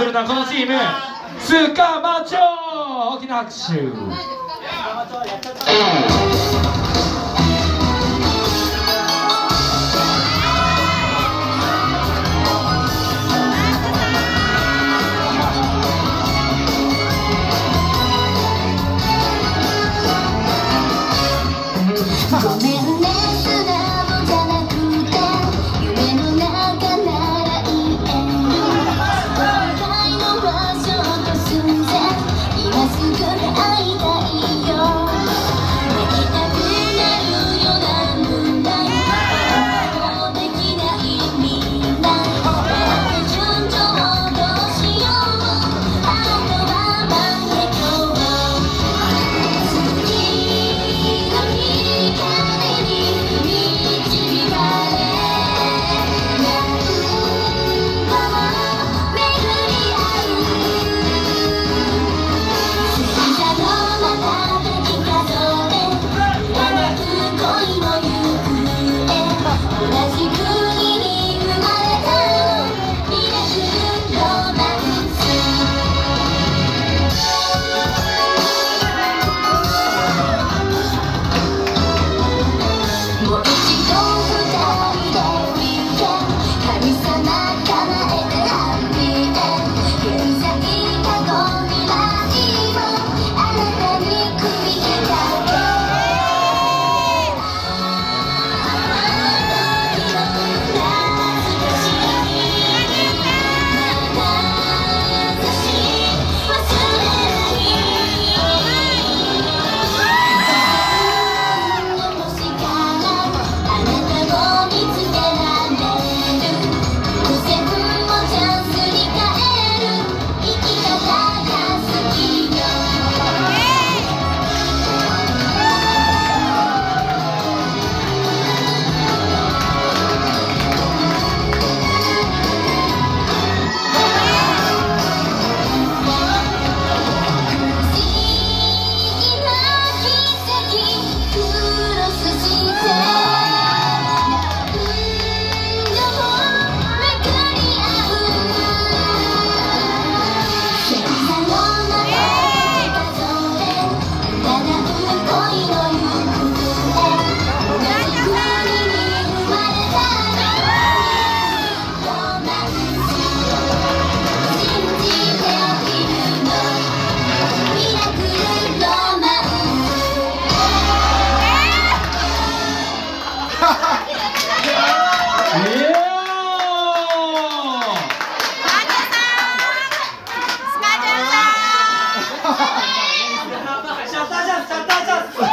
それではこのチーム。塚間町大きな拍手。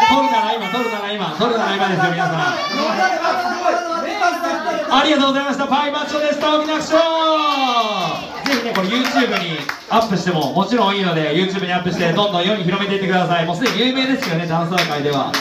撮るなら今取るなら今取るなら今ですよ皆さん。ありがとうございました。パイマッチョでした沖縄市長ぜひねこれ YouTube にアップしてももちろん。いいので YouTube にアップしてどんどん世に広めていってくださいもうす。でに有名です。よねダンサー界では